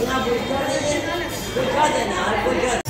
देना देना और बुझा